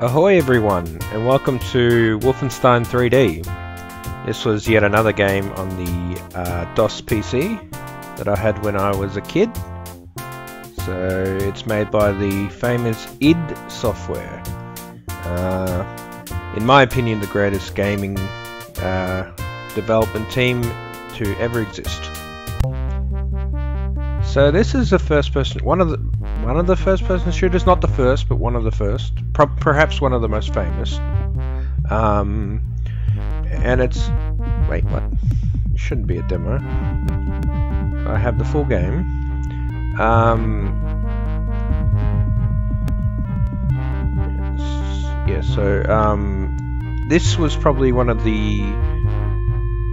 Ahoy everyone, and welcome to Wolfenstein 3D. This was yet another game on the uh, DOS PC that I had when I was a kid. So it's made by the famous id Software. Uh, in my opinion, the greatest gaming uh, development team to ever exist. So this is the first person, one of the one of the first person shooters, not the first, but one of the first, perhaps one of the most famous. Um, and it's wait, what? It shouldn't be a demo. I have the full game. Um, yeah, so um, this was probably one of the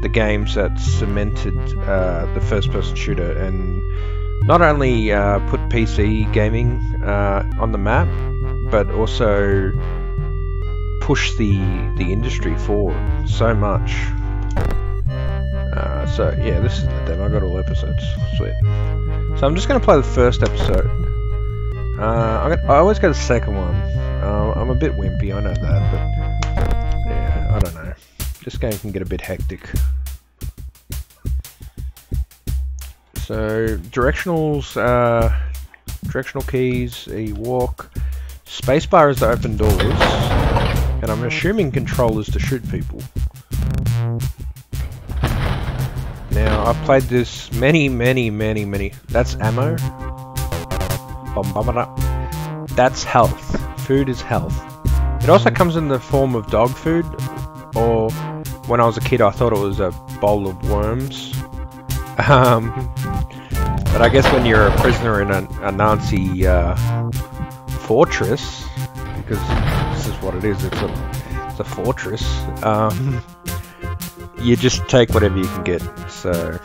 the games that cemented uh, the first-person shooter and not only uh, put PC gaming uh, on the map, but also push the the industry forward so much. Uh, so yeah, this is the demo. I got all episodes. Sweet. So I'm just going to play the first episode. Uh, gonna, I always go the second one. Uh, I'm a bit wimpy, I know that, but yeah, I don't know. This game can get a bit hectic. So directionals, uh, directional keys, a walk, spacebar is to open doors, and I'm assuming controllers to shoot people. Now I've played this many, many, many, many. That's ammo. That's health. Food is health. It also comes in the form of dog food, or when I was a kid I thought it was a bowl of worms. Um, but I guess when you're a prisoner in a, a Nazi uh, fortress, because this is what it is, it's a, it's a fortress, um, you just take whatever you can get. So,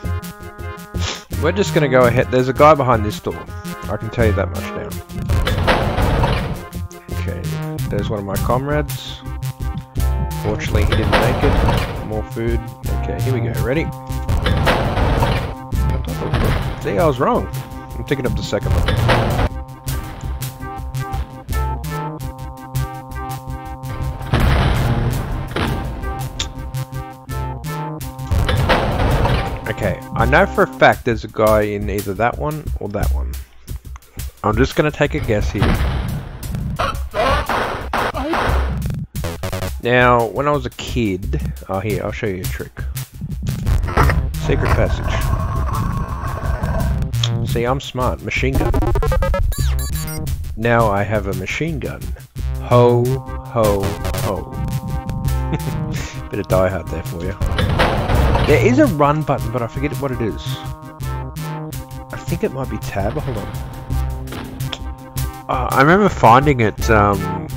we're just going to go ahead. There's a guy behind this door. I can tell you that much now. Okay, there's one of my comrades. Fortunately, he didn't make it. More food. Okay, here we go. Ready? See, I was wrong. I'm taking up the second one. Okay, I know for a fact there's a guy in either that one or that one. I'm just gonna take a guess here. Now, when I was a kid... Oh, here, I'll show you a trick. Secret passage. See, I'm smart. Machine gun. Now I have a machine gun. Ho, ho, ho. Bit of Die Hard there for you. There is a run button, but I forget what it is. I think it might be tab. Hold on. Uh, I remember finding it um,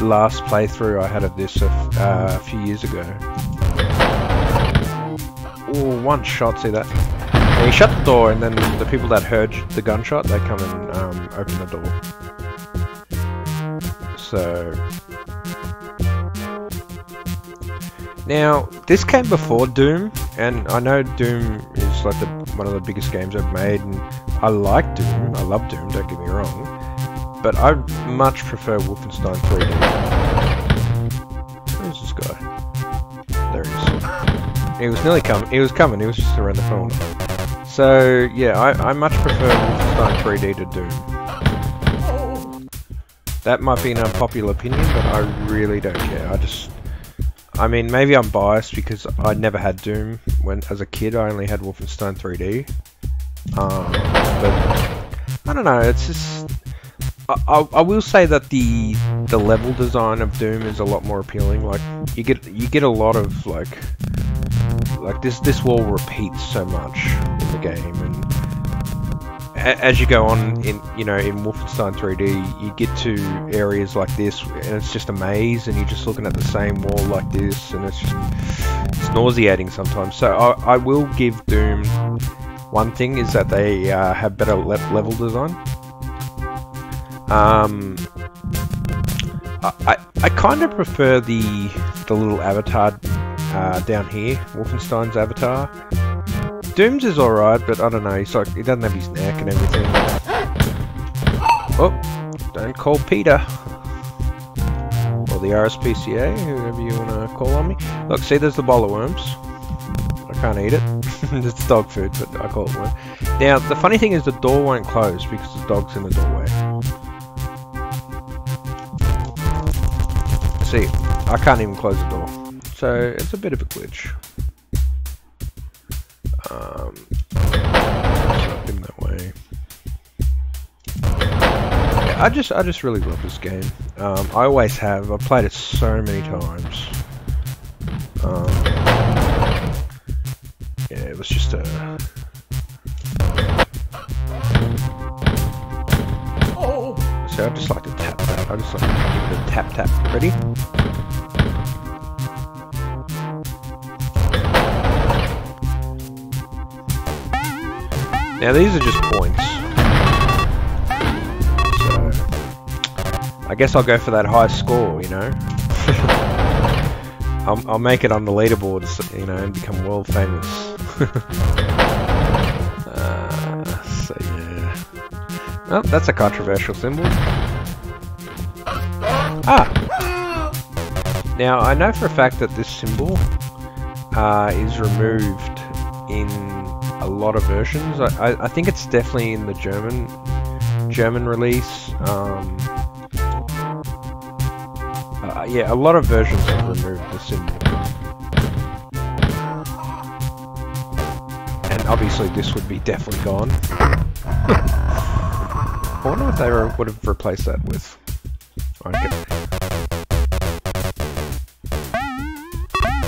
last playthrough I had of this a, uh, a few years ago. Oh, one shot, see that? And he shut the door, and then the people that heard the gunshot, they come and um, open the door. So... Now, this came before Doom, and I know Doom is like the, one of the biggest games I've made, and I like Doom, I love Doom, don't get me wrong, but I much prefer Wolfenstein 3D. Where's this guy? There he is. He was nearly coming, he was coming, he was just around the corner. So, yeah, I, I much prefer Wolfenstein 3D to Doom. That might be an unpopular opinion, but I really don't care. I just... I mean, maybe I'm biased because I never had Doom when as a kid. I only had Wolfenstein 3D. Um, but, I don't know, it's just... I, I, will say that the the level design of Doom is a lot more appealing. Like you get you get a lot of like like this this wall repeats so much in the game, and as you go on in you know in Wolfenstein 3D, you get to areas like this, and it's just a maze, and you're just looking at the same wall like this, and it's just it's nauseating sometimes. So I, I will give Doom one thing is that they uh, have better le level design. Um, I, I kind of prefer the the little avatar uh, down here, Wolfenstein's avatar. Doom's is alright, but I don't know, he's like, he doesn't have his neck and everything. Oh, don't call PETA. or the RSPCA, whoever you want to call on me. Look, see, there's the bowl of worms. I can't eat it. it's dog food, but I call it worm. Now, the funny thing is the door won't close because the dog's in the doorway. See, I can't even close the door. So, it's a bit of a glitch. Um, in that way. Yeah, I just, I just really love this game. Um, I always have. I've played it so many times. Um, yeah, it was just a. So I just like to tap that. I just like to give it a tap tap. Ready? Now these are just points. So, I guess I'll go for that high score, you know? I'll, I'll make it on the leaderboards, you know, and become world famous. uh, so yeah. Well, that's a controversial symbol. Ah! Now, I know for a fact that this symbol uh, is removed in a lot of versions. I, I, I, think it's definitely in the German German release. Um, uh, yeah, a lot of versions have removed the symbol. And obviously this would be definitely gone. I wonder what they would have replaced that with. Okay.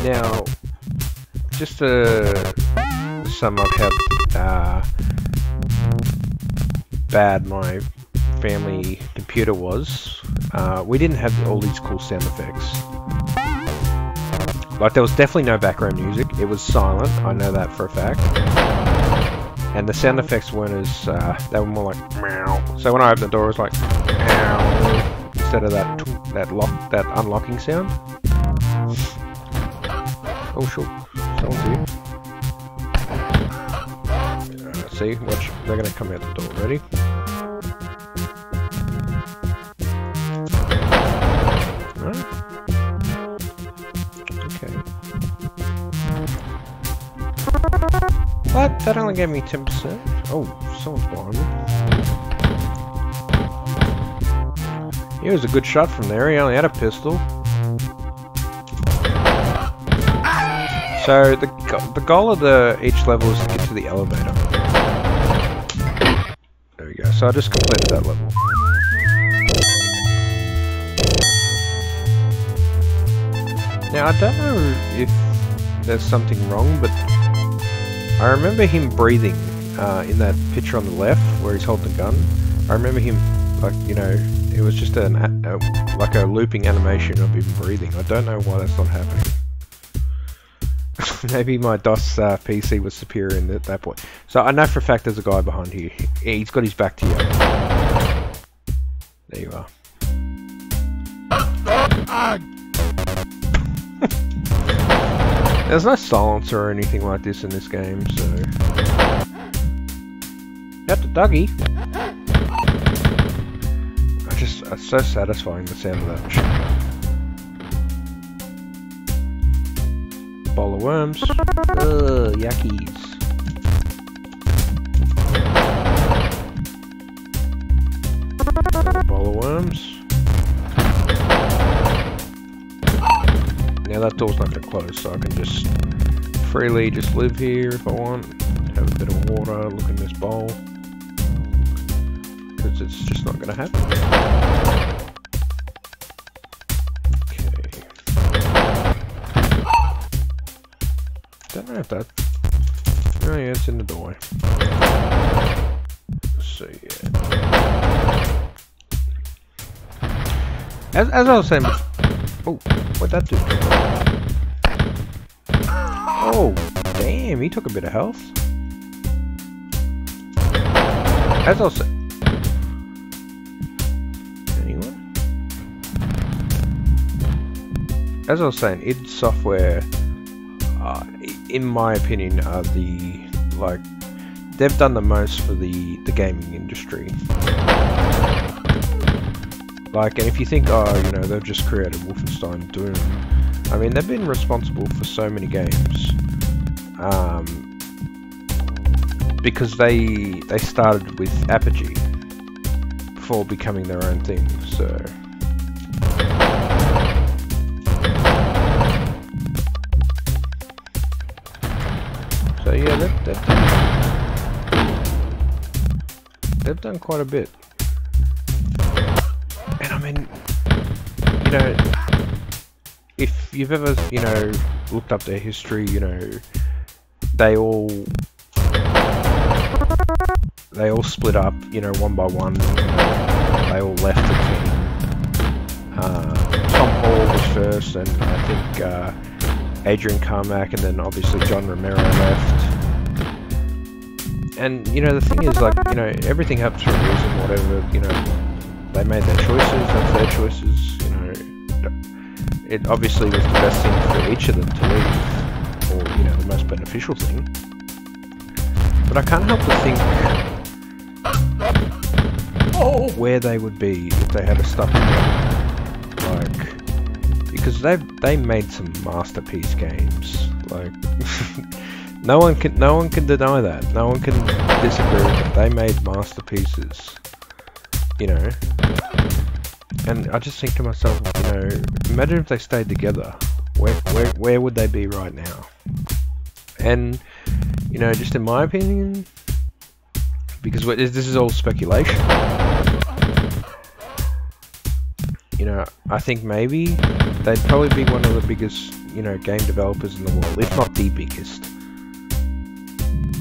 Now, just to sum up how uh, bad my family computer was, uh, we didn't have all these cool sound effects. Like, there was definitely no background music. It was silent. I know that for a fact. And the sound effects weren't as, uh, they were more like meow. So when I opened the door, it was like meow instead of that that lock that unlocking sound. Oh, sure. Someone's here. See, they're gonna come out the door. Ready? Okay. What? That only gave me 10%? Oh, someone's behind me. He was a good shot from there, he only had a pistol. So the the goal of the each level is to get to the elevator. So I just completed that level. Now I don't know if there's something wrong, but I remember him breathing uh, in that picture on the left where he's holding the gun. I remember him, like, you know, it was just an, a, like a looping animation of him breathing. I don't know why that's not happening. Maybe my DOS uh, PC was superior in at that point. So I know for a fact there's a guy behind here. He's got his back to you. There you are. There's no silencer or anything like this in this game, so... Got the doggy. I just, it's so satisfying the sound of that Ball of worms. Ugh, yuckies. Ball of worms. Now that door's not going to close, so I can just freely just live here if I want. Have a bit of water, look in this bowl. Because it's just not going to happen. Know that... Oh yeah, it's in the doorway. So yeah. As, as I was saying Oh, what'd that do? Oh, damn, he took a bit of health. As I was saying... As I was saying, id Software uh, in my opinion, are the like they've done the most for the the gaming industry. Like, and if you think, oh, you know, they've just created Wolfenstein Doom, I mean, they've been responsible for so many games. Um, because they they started with Apogee before becoming their own thing, so. So they've, done, they've done quite a bit. And I mean, you know, if you've ever, you know, looked up their history, you know, they all they all split up, you know, one by one. they all left the team. Uh, Tom Hall was first, and I think uh, Adrian Carmack, and then obviously John Romero left. And you know, the thing is, like, you know, everything happens for a reason. Whatever, you know, they made their choices. That's their choices. You know, it obviously was the best thing for each of them to leave, or you know, the most beneficial thing. But I can't help but think where they would be if they had a stuck. Like, because they've they made some masterpiece games. Like, no one can no one can deny that. No one can disagree with it. They made masterpieces. You know. And I just think to myself, you know, imagine if they stayed together. Where where where would they be right now? And you know, just in my opinion, because this is all speculation. You know, I think maybe they'd probably be one of the biggest, you know, game developers in the world, if not the biggest.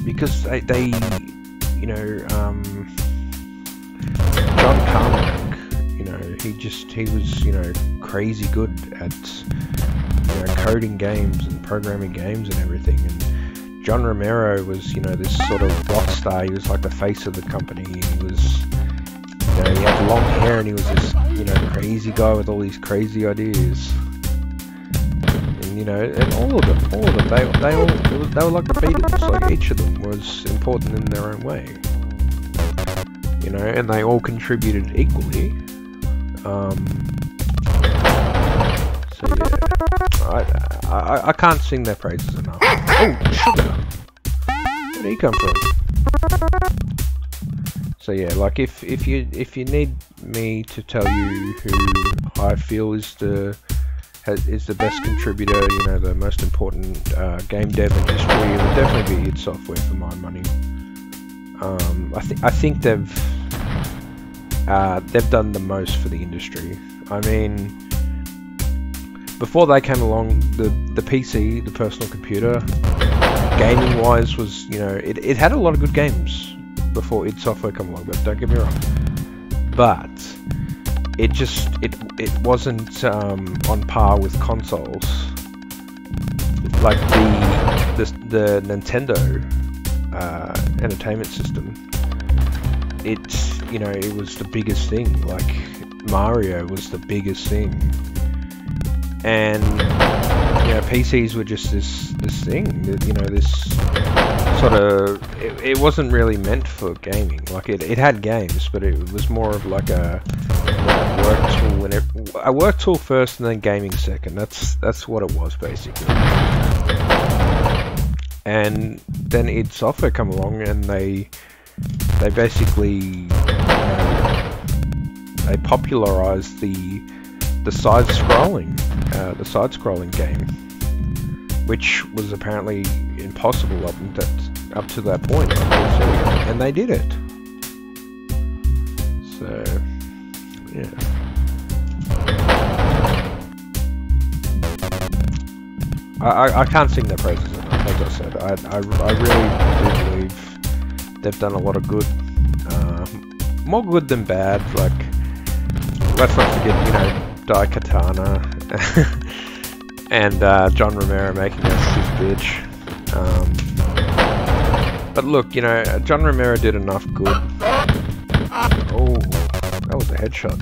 Because they, they you know, um, John Carmack, you know, he just, he was, you know, crazy good at, you know, coding games and programming games and everything, and John Romero was, you know, this sort of rock star. He was like the face of the company. He was, you know, he had long hair and he was this, you know, crazy guy with all these crazy ideas. You know, and all of them, all of them, they, they all, they were like the Beatles. Like each of them was important in their own way. You know, and they all contributed equally. Um, so yeah. I, I, I can't sing their praises enough. Oh, sugar! Where did he come from? So yeah, like if if you if you need me to tell you who I feel is the has, is the best contributor, you know, the most important uh, game dev in history, it would definitely be id Software for my money. Um, I think I think they've uh, they've done the most for the industry. I mean before they came along, the the PC, the personal computer, gaming wise was you know it, it had a lot of good games before id Software come along. But don't get me wrong, but it just it it wasn't um, on par with consoles like the the, the Nintendo uh, entertainment system. It's you know it was the biggest thing. Like Mario was the biggest thing and you know PCs were just this this thing That, you know this sort of it, it wasn't really meant for gaming like it, it had games but it was more of like a work tool it, a work tool first and then gaming second. That's that's what it was basically. And then id software come along and they they basically know, they popularized the the side scrolling uh, the side-scrolling game, which was apparently impossible up, that, up to that point, and they did it. So, yeah. I, I, can't sing their praises enough, as I said. I, I, I really do believe they've done a lot of good. Uh, more good than bad, like, let's not forget, you know, Daikatana and uh, John Romero making us his bitch. Um, but look, you know, John Romero did enough good. Headshot.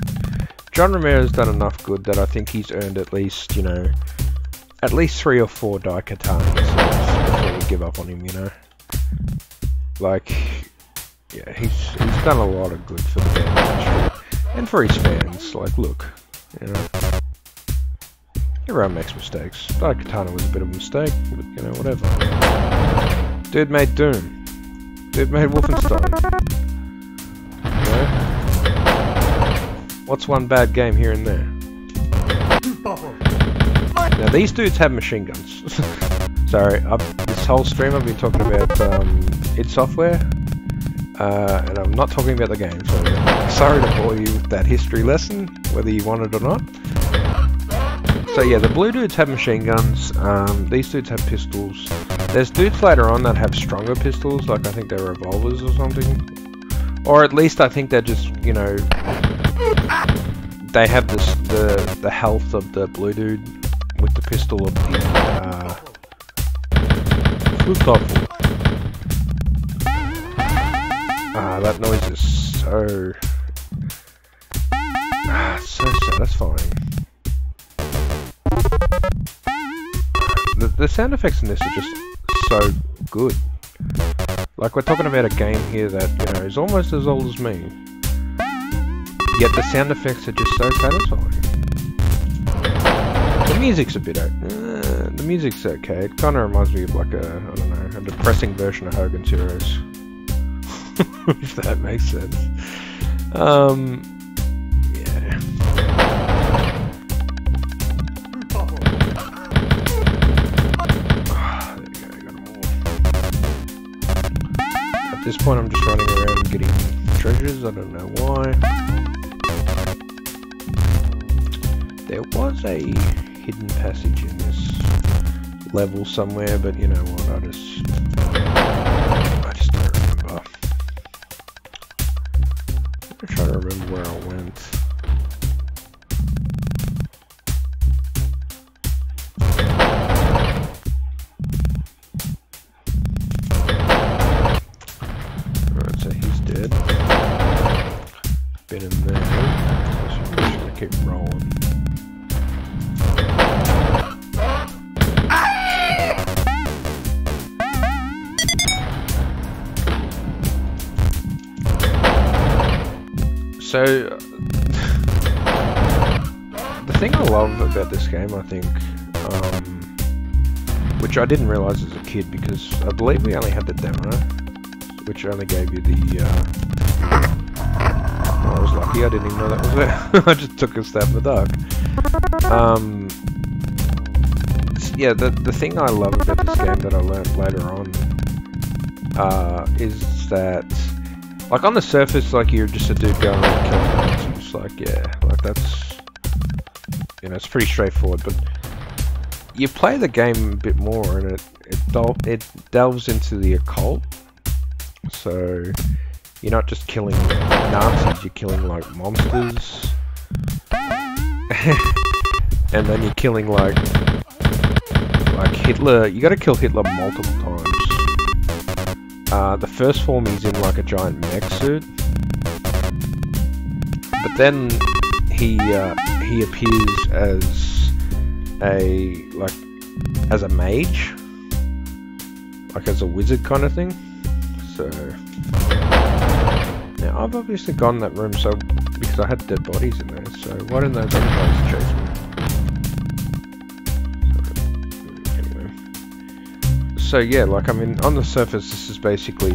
John Romero's done enough good that I think he's earned at least, you know, at least three or four Daikatanas before we give up on him, you know. Like, yeah, he's he's done a lot of good for the industry. And for his fans, like, look, you know, everyone makes mistakes. Daikatana was a bit of a mistake, but, you know, whatever. Dude made Doom. Dude made Wolfenstein. What's one bad game here and there? Now these dudes have machine guns. Sorry, I've, this whole stream I've been talking about um, id Software, uh, and I'm not talking about the game, so sorry to bore you with that history lesson, whether you want it or not. So yeah, the blue dudes have machine guns, um, these dudes have pistols. There's dudes later on that have stronger pistols, like I think they're revolvers or something. Or at least I think they're just, you know, they have this, the, the health of the blue dude with the pistol of the, uh, Ah, that noise is so... Ah, so satisfying. The, the sound effects in this are just so good. Like, we're talking about a game here that, you know, is almost as old as me. Yet the sound effects are just so satisfying. The music's a bit... Uh, the music's okay. It kind of reminds me of like a, I don't know, a depressing version of Hogan's Heroes. if that makes sense. Um, yeah. At this point I'm just running around getting treasures, I don't know why. There was a hidden passage in this level somewhere, but you know what, I just... I didn't realize as a kid because I believe we only had the demo, which only gave you the. Uh, I was lucky, I didn't even know that was there. I just took a stab in the dark. Um, yeah, the the thing I love about this game that I learned later on uh, is that like on the surface, like you're just a dude going around killing monsters. Like yeah, like that's you know it's pretty straightforward. But you play the game a bit more, and it it, del it delves into the occult. So you're not just killing Nazis, you're killing like monsters, and then you're killing like like Hitler. You got to kill Hitler multiple times. Uh, the first form he's in like a giant mech suit, but then he uh, he appears as a as a mage, like as a wizard kind of thing. So now I've obviously gone that room so because I had dead bodies in there. So why didn't those other guys chase me? so yeah, like I mean, on the surface, this is basically,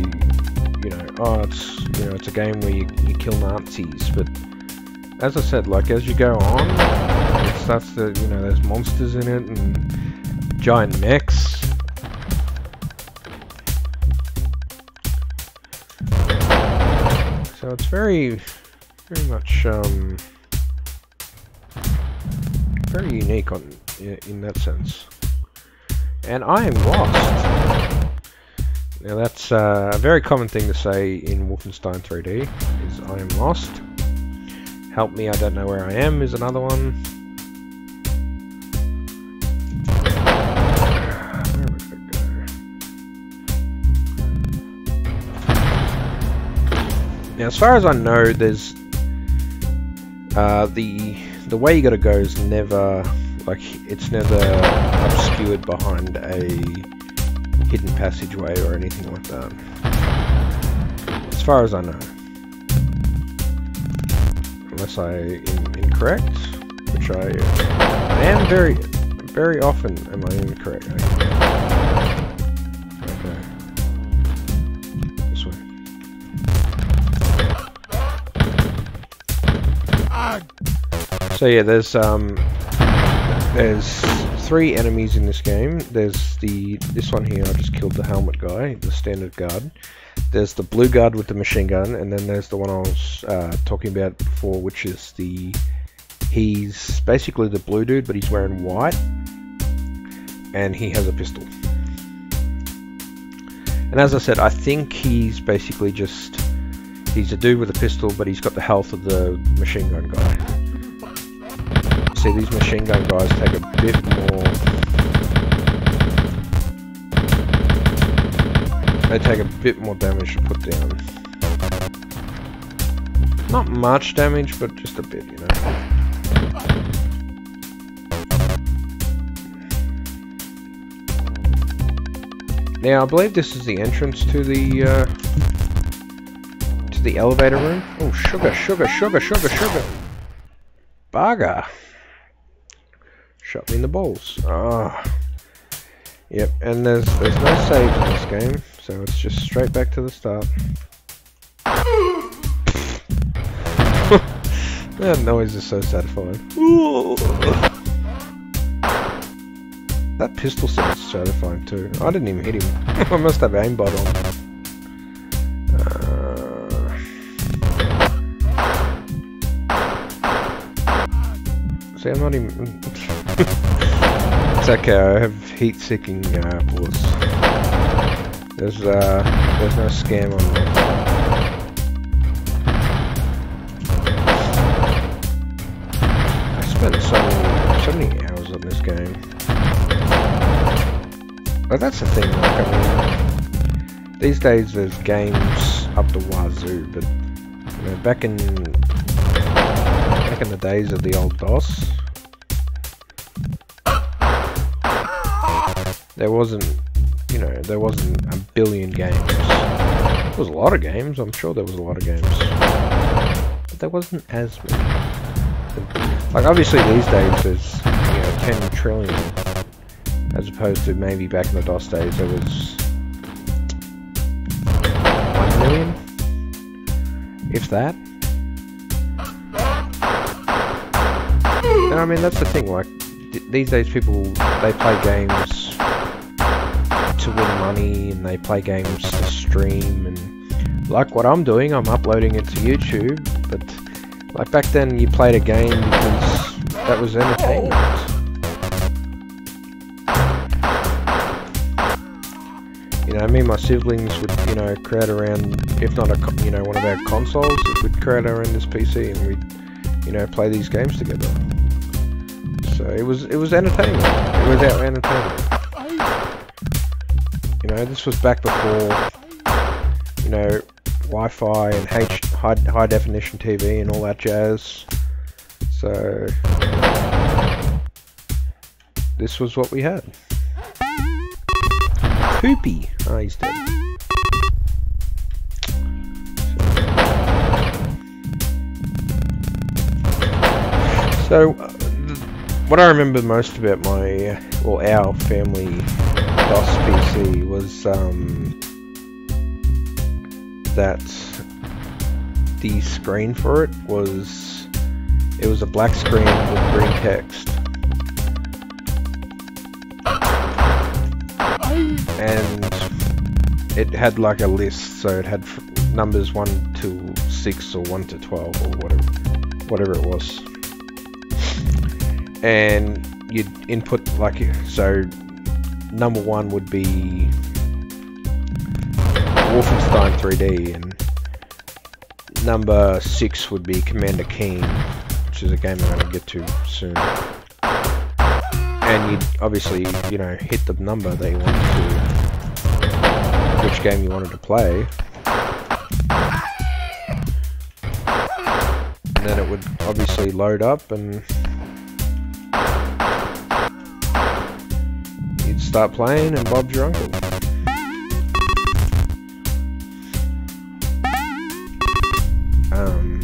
you know, oh, it's you know, it's a game where you, you kill Nazis, but as I said, like as you go on, it starts to, you know, there's monsters in it and giant mechs. So it's very, very much, um, very unique on in that sense. And I am lost. Now that's uh, a very common thing to say in Wolfenstein 3D, is I am lost. Help me, I don't know where I am is another one. Now, as far as I know, there's uh, the the way you got to go is never like, it's never obscured behind a hidden passageway or anything like that. As far as I know. unless I am incorrect, which I am very, very often am I incorrect. Okay. So yeah, there's um, there's three enemies in this game. There's the this one here. I just killed the helmet guy, the standard guard. There's the blue guard with the machine gun, and then there's the one I was uh, talking about before, which is the he's basically the blue dude, but he's wearing white, and he has a pistol. And as I said, I think he's basically just he's a dude with a pistol, but he's got the health of the machine gun guy. See, these machine gun guys take a bit more they take a bit more damage to put down. Not much damage, but just a bit, you know. Now, I believe this is the entrance to the, uh, to the elevator room. Oh, sugar, sugar, sugar, sugar, sugar. Baga. Shot me in the balls. Ah. Yep, and there's there's no save in this game, so it's just straight back to the start. that noise is so satisfying. that pistol sounds satisfying too. I didn't even hit him. I must have aimbot on. Uh... See, I'm not even... it's okay, I have heat-seeking uh, bullets. There's uh, there's no scam on that. I spent so many, so many hours on this game. But that's the thing, like, I mean, these days there's games up the wazoo, but you know, back in back in the days of the old DOS, there wasn't, you know, there wasn't a billion games. There was a lot of games, I'm sure there was a lot of games. But there wasn't as many. Like, obviously these days there's, you know, 10 trillion. As opposed to maybe back in the DOS days there was... 1 million? If that? And I mean, that's the thing, like, these days people, they play games to win money and they play games to stream and like what I'm doing, I'm uploading it to YouTube, but like back then you played a game because that was entertainment. You know, me and my siblings would, you know, crowd around, if not a, you know, one of our consoles, we'd crowd around this PC and we'd, you know, play these games together. So it was, it was entertainment. Our entertainment. Know, this was back before, you know, Wi-Fi and H high, high definition TV and all that jazz. So, this was what we had. Poopy. Oh, he's dead. So, uh, what I remember most about my, well, our family DOS PC was um, that the screen for it was it was a black screen with green text. And it had like a list so it had numbers 1 to 6 or 1 to 12 or whatever whatever it was. And you'd input like so number one would be Wolfenstein 3D, and number six would be Commander Keen, which is a game I'm going to get to soon. And you'd obviously, you know, hit the number that you wanted to, which game you wanted to play. And then it would obviously load up and Start playing and Bob's your uncle. Um,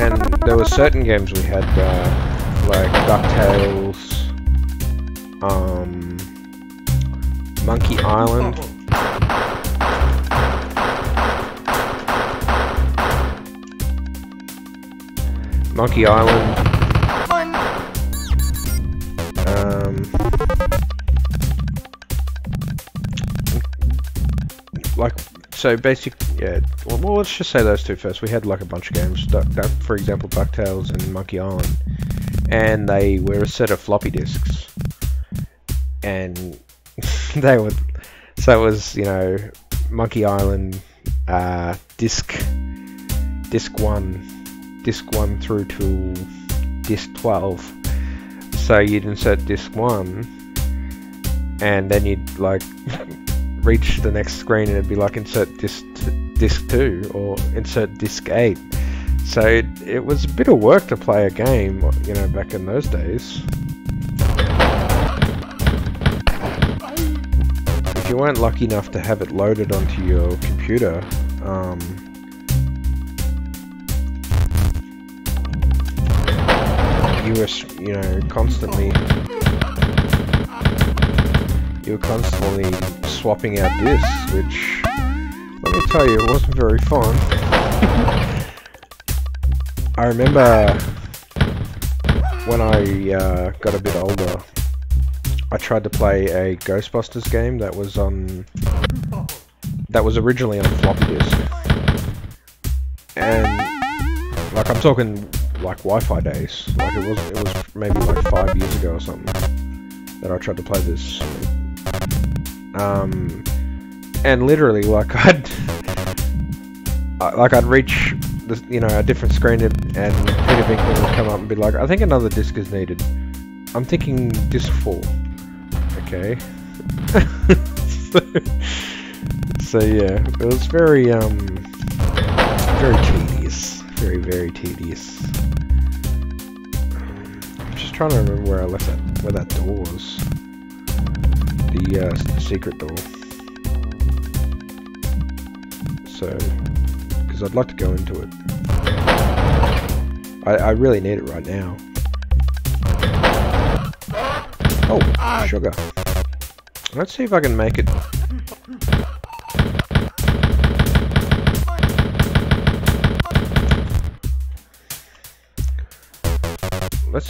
and there were certain games we had, uh, like DuckTales, um, Monkey Island. Monkey Island. Um, like, so basic, yeah, well, let's just say those two first. We had like a bunch of games, for example, DuckTales and Monkey Island, and they were a set of floppy disks. And they were, so it was, you know, Monkey Island, uh, disc, disc 1, disc 1 through to disc 12. So you'd insert disc 1, and then you'd like reach the next screen and it'd be like insert disc, disc 2 or insert disc 8. So it, it was a bit of work to play a game, you know, back in those days. If you weren't lucky enough to have it loaded onto your computer, um, you were, you know, constantly you were constantly swapping out discs, which, let me tell you, it wasn't very fun. I remember when I uh, got a bit older, I tried to play a Ghostbusters game that was on, that was originally on floppy disk. And, like, I'm talking, like, Wi-Fi days. Like, it was, it was maybe, like, five years ago or something that I tried to play this um, and literally, like I'd, like I'd reach, the, you know, a different screen and, and Peter Venkman would come up and be like, "I think another disc is needed." I'm thinking disc four. Okay. so, so yeah, it was very um, very tedious, very very tedious. I'm just trying to remember where I left that, where that door was the uh, secret door. So, because I'd like to go into it. I, I really need it right now. Oh, sugar. Let's see if I can make it.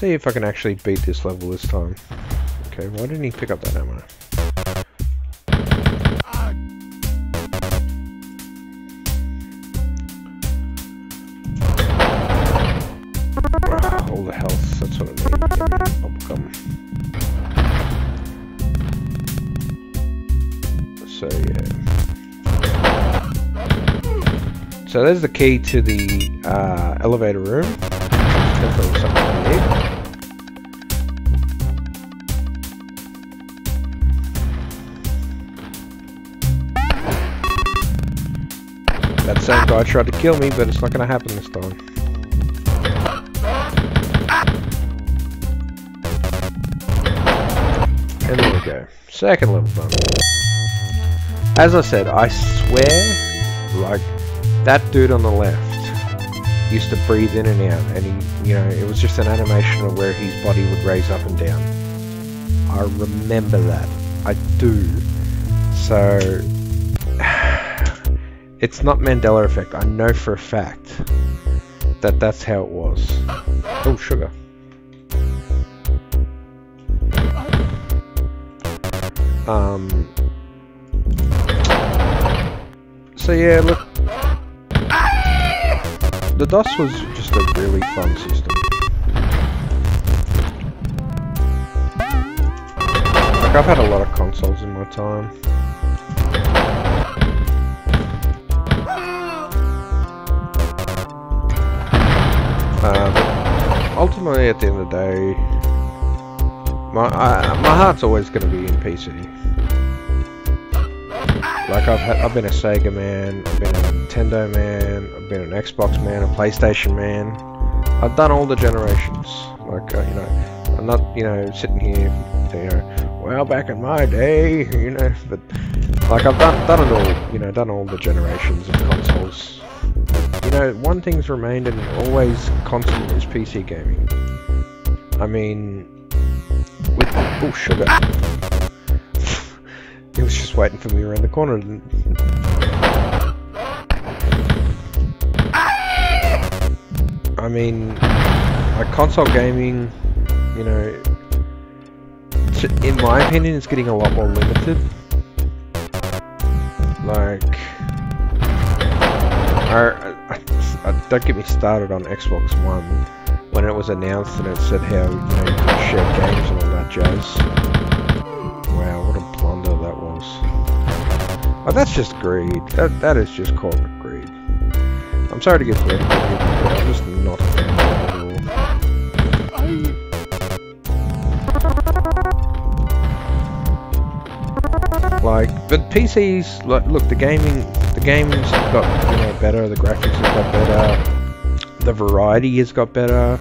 See if I can actually beat this level this time. Okay, why didn't he pick up that ammo? all the health, that's what I. So yeah. So there's the key to the uh, elevator room. Same guy tried to kill me, but it's not to happen this time. And there we go. Second level done. As I said, I swear, like, that dude on the left used to breathe in and out, and he, you know, it was just an animation of where his body would raise up and down. I remember that. I do. So, it's not Mandela effect. I know for a fact that that's how it was. Oh, sugar. Um, so yeah, look, the DOS was just a really fun system. Like I've had a lot of consoles in my time. But ultimately, at the end of the day, my I, my heart's always going to be in PC. Like I've had, I've been a Sega man, I've been a Nintendo man, I've been an Xbox man, a PlayStation man. I've done all the generations. Like uh, you know, I'm not you know sitting here, you know, well back in my day, you know, but like I've done done it all, you know, done all the generations of consoles. Know, one thing's remained and always constant is PC gaming. I mean, with oh sugar, he was just waiting for me around the corner. I mean, like console gaming, you know, in my opinion, it's getting a lot more limited. Like, I, I, don't get me started on Xbox One when it was announced and it said how you know you share games and all that jazz. Wow, what a blunder that was. Oh, that's just greed. That that is just corporate greed. I'm sorry to get political here, but I'm just not. Like, but PCs, like, look, the gaming, games have got, you know, better, the graphics have got better, the variety has got better,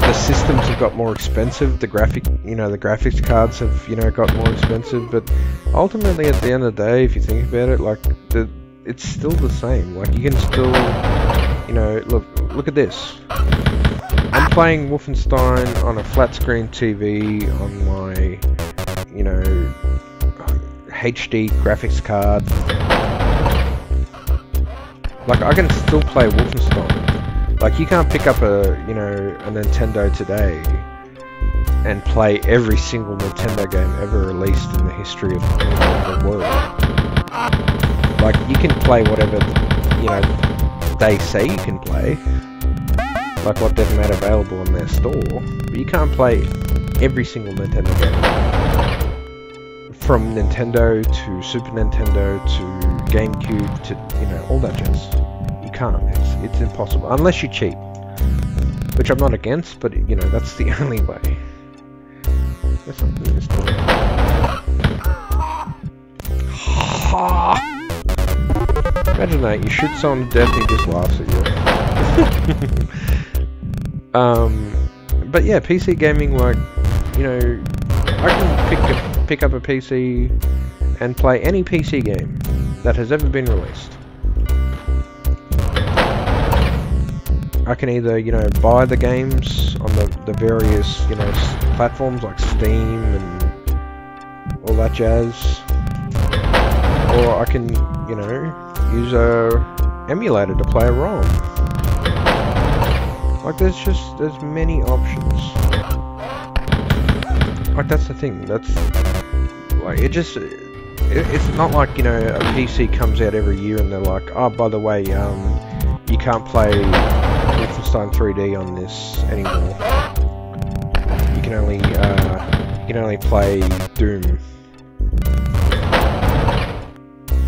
the systems have got more expensive, the graphic, you know, the graphics cards have, you know, got more expensive, but ultimately at the end of the day, if you think about it, like, the, it's still the same, like, you can still, you know, look, look at this. I'm playing Wolfenstein on a flat screen TV on my you know, HD graphics card. Like, I can still play Wolfenstein. Like, you can't pick up a, you know, a Nintendo today and play every single Nintendo game ever released in the history of the world. Like, you can play whatever, you know, they say you can play. Like what they've made available in their store. But you can't play every single Nintendo game. From Nintendo to Super Nintendo to GameCube to, you know, all that jazz. You can't. It's, it's impossible. Unless you cheat. Which I'm not against, but, you know, that's the only way. There's something in this. Imagine that, you shoot someone dead and he just laughs at you. um, but yeah, PC gaming, like, you know, I can pick, a, pick up a PC and play any PC game that has ever been released. I can either, you know, buy the games on the, the various, you know, platforms like Steam and all that jazz, or I can, you know, use a emulator to play a ROM. Like, there's just, there's many options. Like, that's the thing, that's, like, it just, it, it's not like, you know, a PC comes out every year and they're like, oh, by the way, um, you can't play Wolfenstein 3D on this anymore. You can only, uh, you can only play Doom.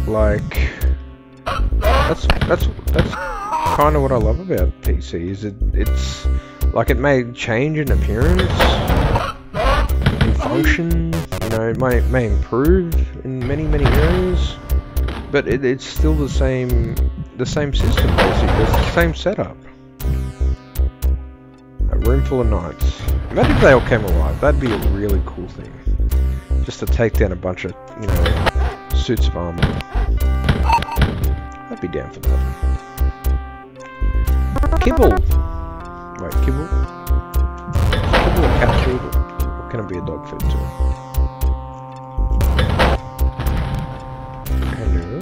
Like, that's, that's, that's kind of what I love about PC, is it, it's, like, it may change in appearance, function, you know, it may, may improve in many, many areas, but it, it's still the same, the same system, basically, it's the same setup. A room full of knights. Imagine if they all came alive, that'd be a really cool thing. Just to take down a bunch of, you know, suits of armor. I'd be down for that. Kibble! Wait, kibble? Kibble food? Or be a dog food too? Hello?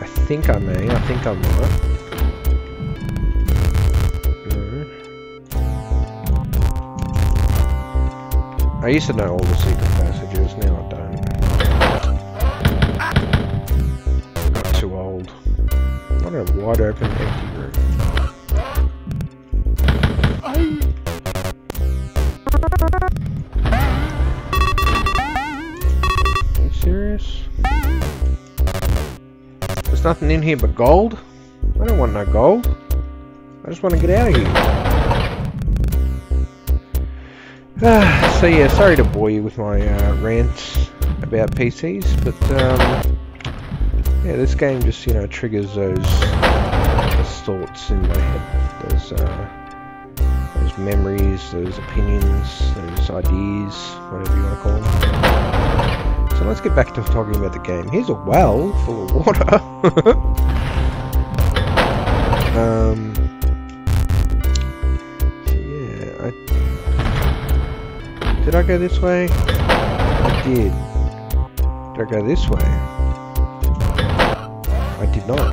I think I may, I think I might. No. I used to know all the secret passages, now I don't. Got too old. What a wide open empty nothing in here but gold? I don't want no gold. I just want to get out of here. Ah, so yeah, sorry to bore you with my uh, rants about PCs, but um, yeah, this game just you know triggers those, those thoughts in my head, those uh, those memories, those opinions, those ideas, whatever you want to call them. Let's get back to talking about the game. Here's a well full of water. um, yeah, I, did I go this way? I did. Did I go this way? I did not.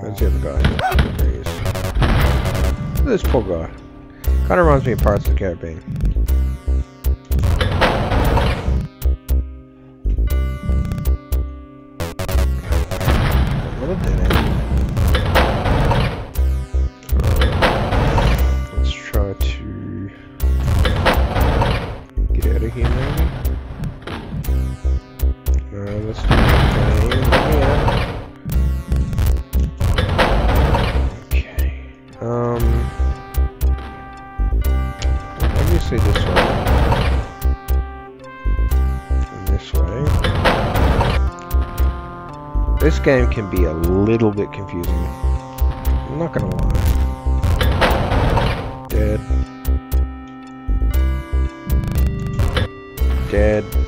Where's the other guy? There he is. Look at this poor guy. Kind of reminds me of Pirates of the Caribbean. Game can be a little bit confusing. I'm not gonna lie. Dead. Dead.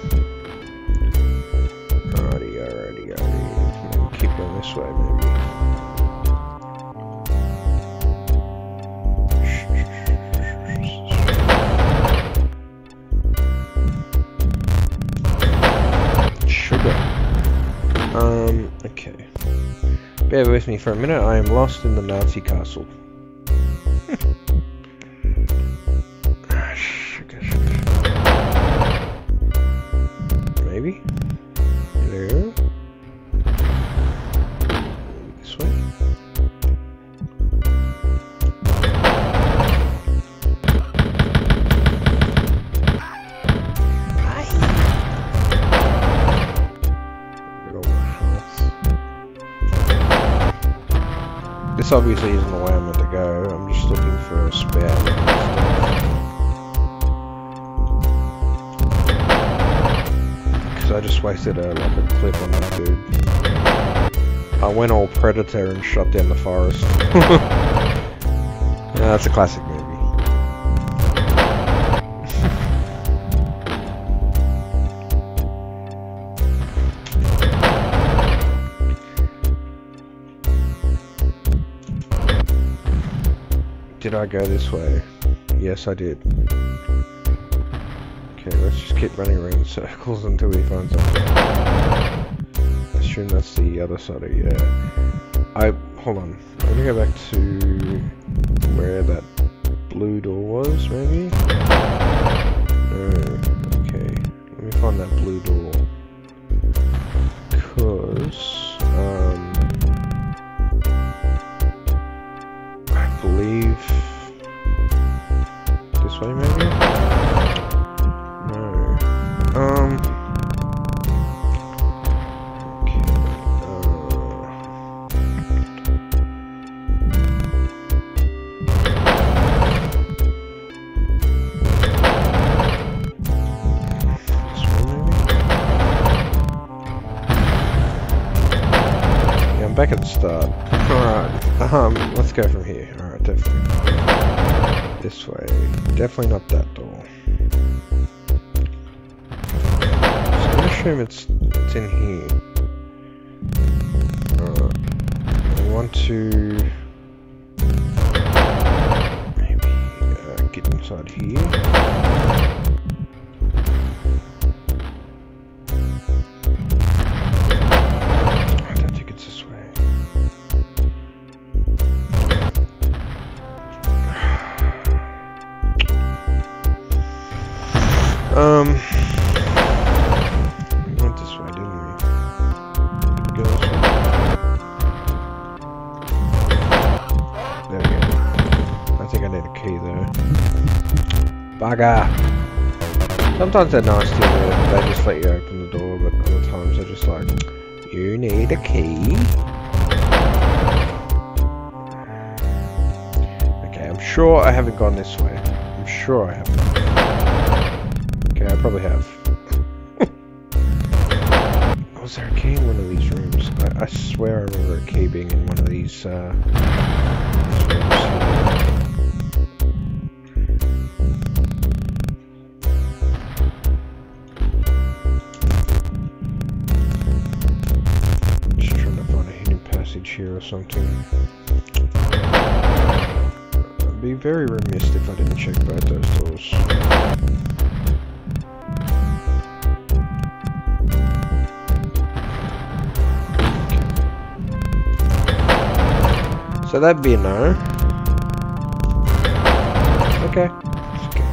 Me for a minute, I am lost in the Nazi castle. Obviously isn't the way I'm meant to go. I'm just looking for a spare. Because I just wasted a, like a clip on that dude. I went all predator and shot down the forest. yeah, that's a classic go this way? Yes, I did. Okay, let's just keep running around circles until we find something. I assume that's the other side of yeah. I hold on. I'm gonna go back to where that blue door was, maybe? No. Okay. Let me find that blue door. Cause not. So I'm gonna assume it's, it's in here. Alright. I want to... Maybe uh, get inside here. Sometimes they're nice to you, they just let you open the door, but other times they're just like, you need a key? Okay, I'm sure I haven't gone this way. I'm sure I haven't. Okay, I probably have. Was there a key in one of these rooms? I, I swear I remember a key being in one of these, uh, something. I'd be very remiss if I didn't check both those doors. So that'd be a no. Okay. Okay.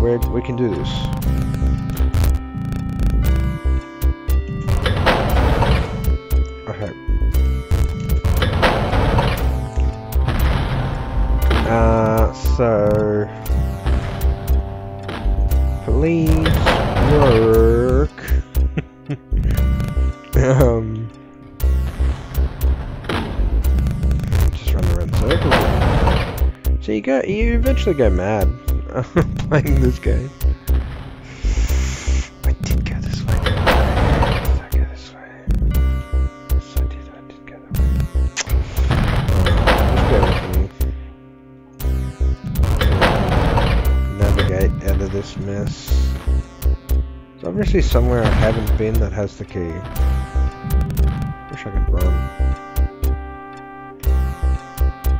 We're, we can do this. Eventually go mad playing this game. I did go this way. Did I go this way? Yes, I did. I did go that way. Alright, just bear with. Navigate out of this mess. There's obviously somewhere I haven't been that has the key. Wish I could run.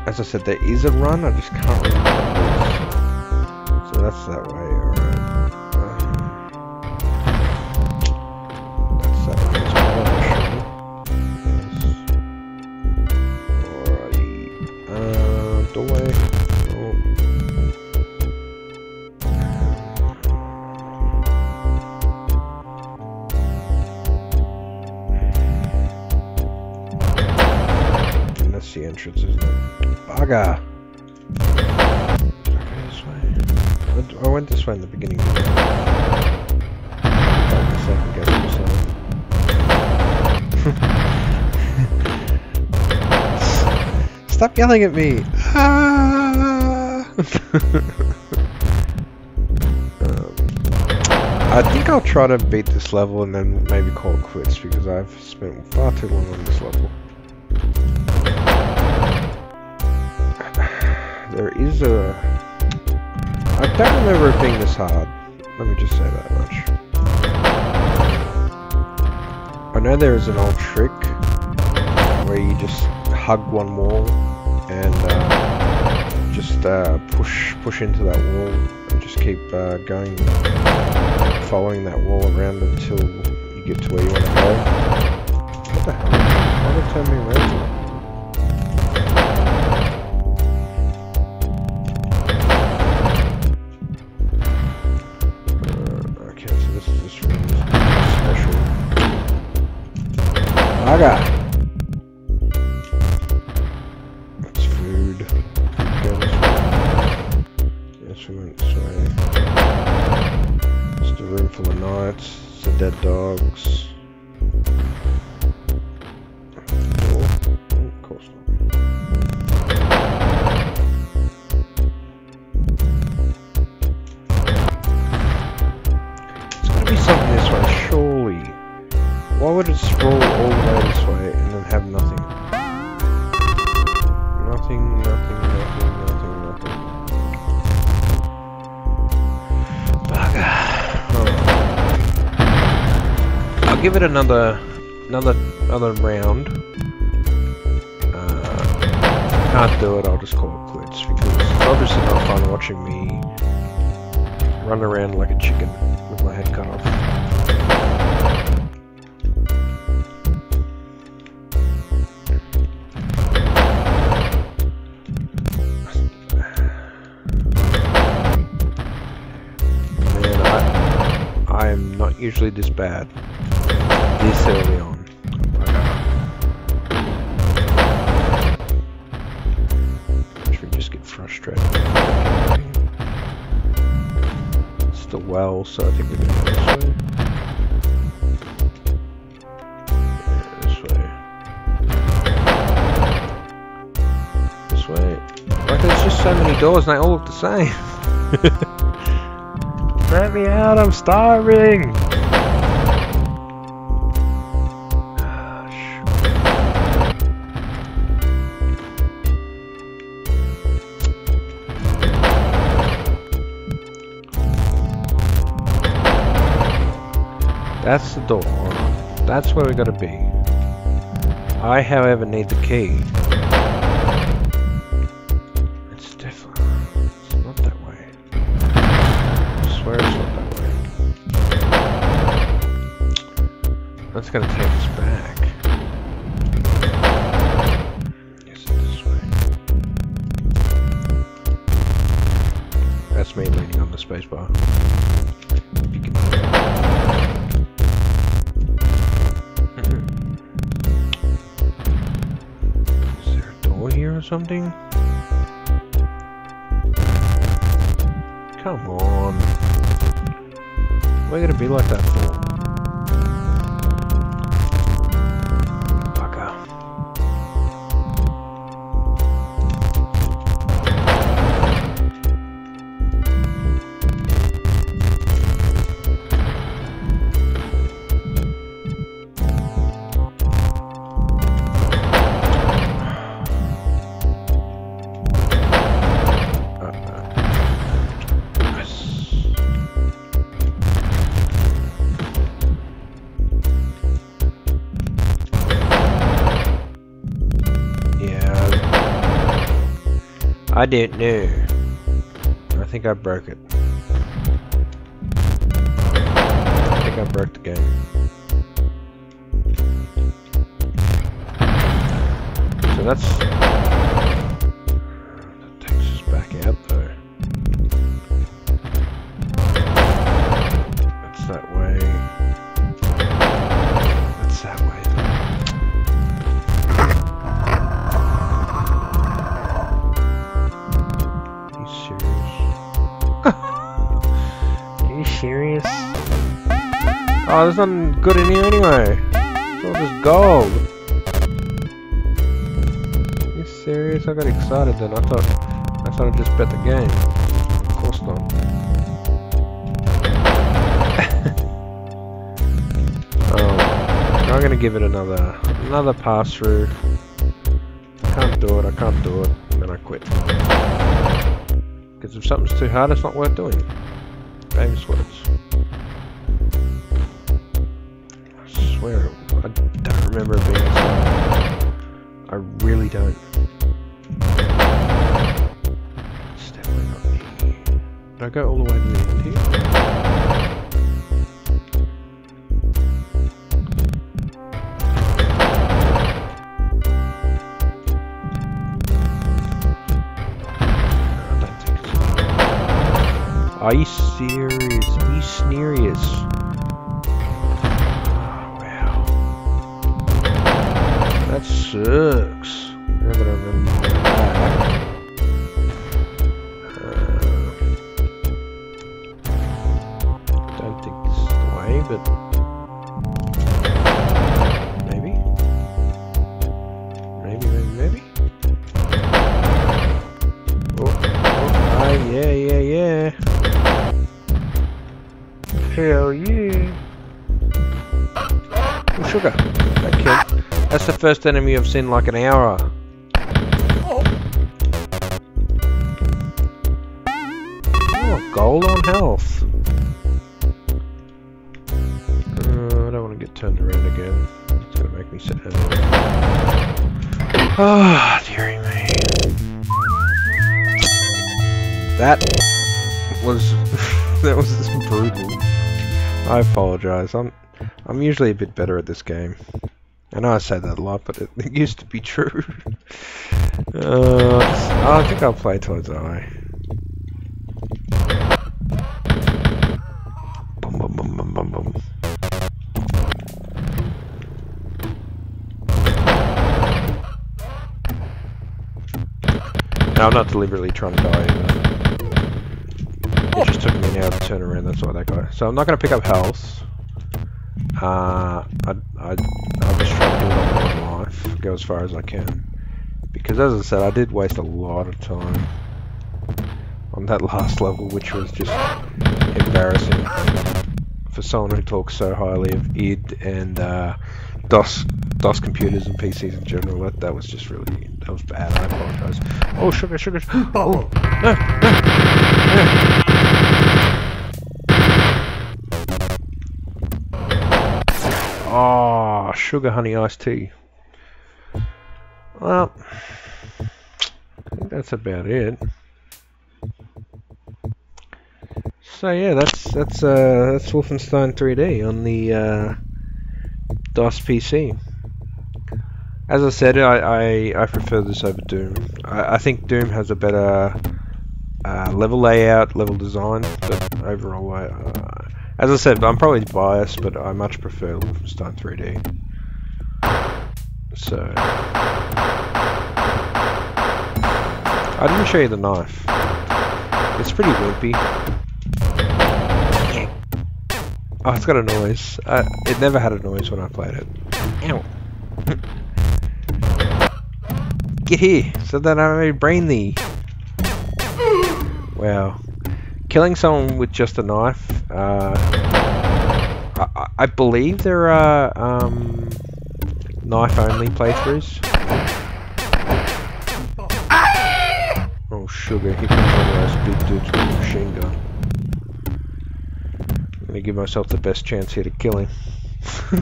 As I said, there is a run, I just can't remember that's that way, alright. That's that way. Uh. Oh. The entrance, isn't? Bugger! I went this way in the beginning. I guess I guess myself. Stop yelling at me! Ah! um, I think I'll try to beat this level and then maybe call it quits because I've spent far too long on this level. There is a... I don't remember it being this hard. Let me just say that much. I know there is an old trick where you just hug one wall and uh, just uh, push push into that wall and just keep uh, going, following that wall around until you get to where you want to go. Another, another, another round. Uh, can't do it, I'll just call it quits because obviously not fun watching me run around like a chicken with my head cut off. Man, I, I am not usually this bad. This early on. Should we just get frustrated? It's the well, so I think we're gonna go this way. This way. This way. Like there's just so many doors and they all look the same. Let me out, I'm starving! Door. That's where we gotta be. I, however, need the key. It's different. It's not that way. I swear it's not that way. That's gonna take I didn't know. I think I broke it. I think I broke the game. So that's there's nothing good in here anyway. It's all just gold. you serious? I got excited then. I thought I thought I just bet the game. Of course not. oh, I'm gonna give it another another pass through. Can't do it. I can't do it. And then I quit. Because if something's too hard, it's not worth doing. Famous words. You serious? You serious? Wow. That sucks. First enemy I've seen like an hour. Oh, gold on health. Uh, I don't want to get turned around again. It's gonna make me sit down. Ah, dearie me. That was that was brutal. I apologize. I'm I'm usually a bit better at this game. I know I say that a lot, but it, it used to be true. uh, I think I'll play till I die. Bum, I'm not deliberately trying to die either. It just took me an hour to turn around, that's why that guy. So I'm not going to pick up health. Uh, I, I, I'll just try to do it on one life, go as far as I can. Because as I said, I did waste a lot of time on that last level, which was just embarrassing for someone who talks so highly of id and uh, DOS DOS computers and PCs in general. That, that was just really that was bad. I apologize. Oh sugar, sugar! Oh no, no, no! Oh, sugar honey iced tea. Well, I think that's about it. So yeah, that's that's uh, that's Wolfenstein 3D on the uh, DOS PC. As I said, I, I, I prefer this over Doom. I, I think Doom has a better uh, level layout, level design, but overall, I, as I said, I'm probably biased, but I much prefer Wolfenstein 3D. So, I didn't show you the knife. It's pretty wimpy. Oh, it's got a noise. Uh, it never had a noise when I played it. Ow. Get here, so that I may brain thee. Wow. Killing someone with just a knife, uh, I, I believe there are um, knife-only playthroughs. Oh, sugar, here comes one of those big dudes with a machine gun. I'm gonna give myself the best chance here to kill him.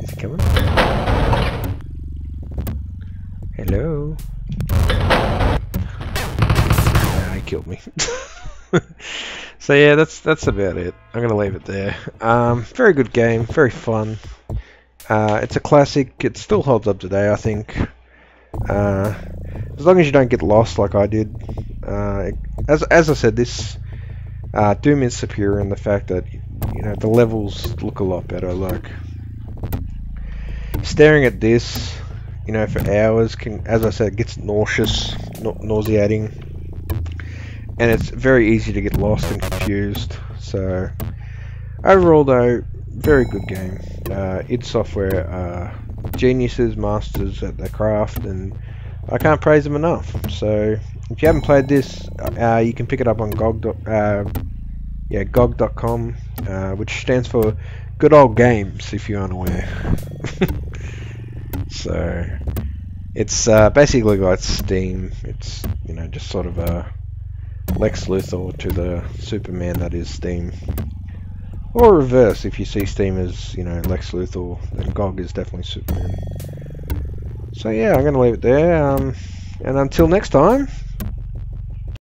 Is he coming? Hello? Killed me. so yeah, that's that's about it. I'm gonna leave it there. Um, very good game, very fun. Uh, it's a classic. It still holds up today, I think. Uh, as long as you don't get lost like I did. Uh, as as I said, this uh, Doom is superior in the fact that you know the levels look a lot better. Like staring at this, you know, for hours can, as I said, gets nauseous, na nauseating, and it's very easy to get lost and confused. So overall, though, very good game. Uh, id Software, uh, geniuses, masters at their craft, and I can't praise them enough. So if you haven't played this, uh, you can pick it up on GOG. Uh, yeah, GOG.com, uh, which stands for Good Old Games, if you're unaware. so it's uh, basically like Steam. It's you know just sort of a Lex Luthor to the Superman that is Steam. Or reverse, if you see Steam as, you know, Lex Luthor, then GOG is definitely Superman. So yeah, I'm going to leave it there. Um, and until next time,